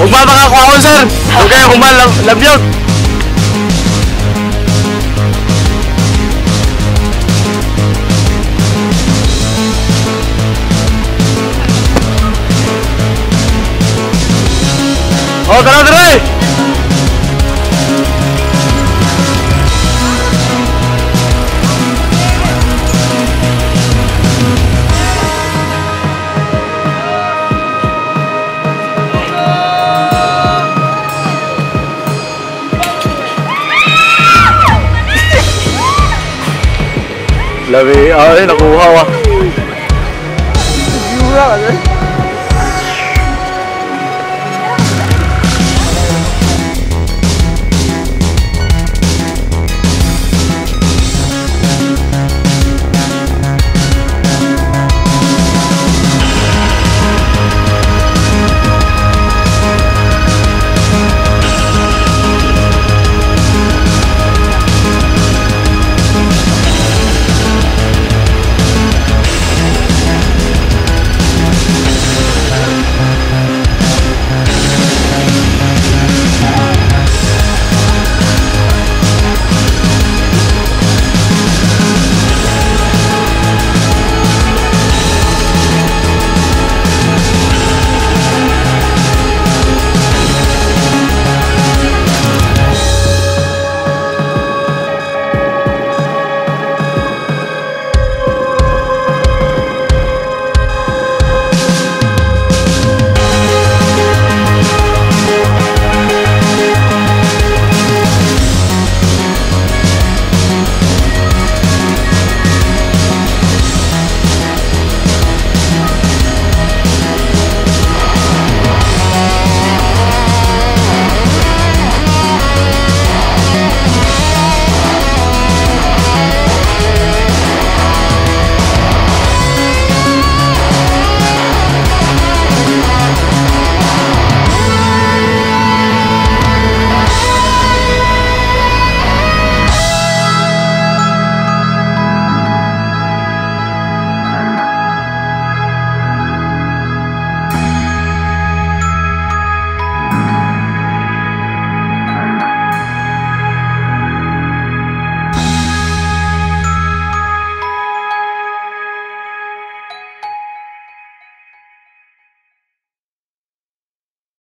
Huwag ba makakuha ko, sir? Huwag kayo kumal, yun. Oh, tara, tara! Labi. Ay, ah, eh, nakuha ko. Yura ka, lah, eh.